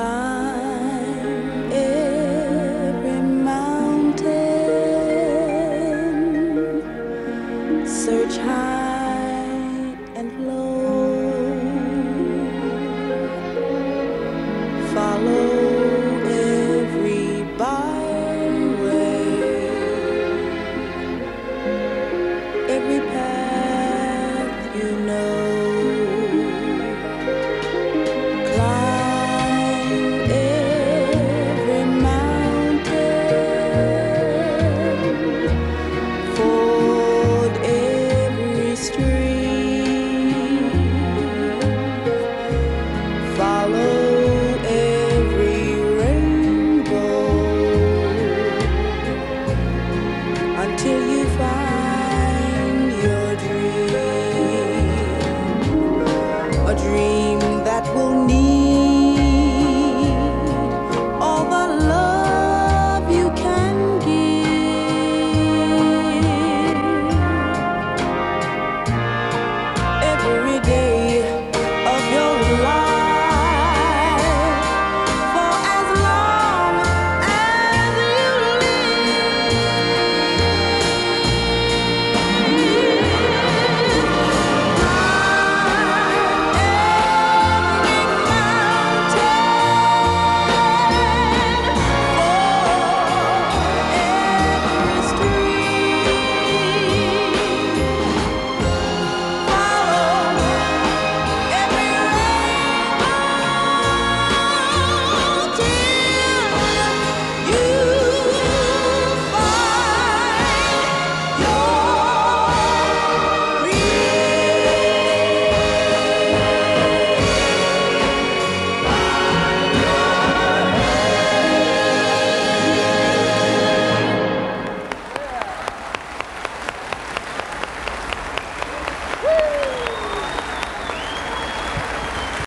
climb every mountain, search high.